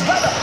kind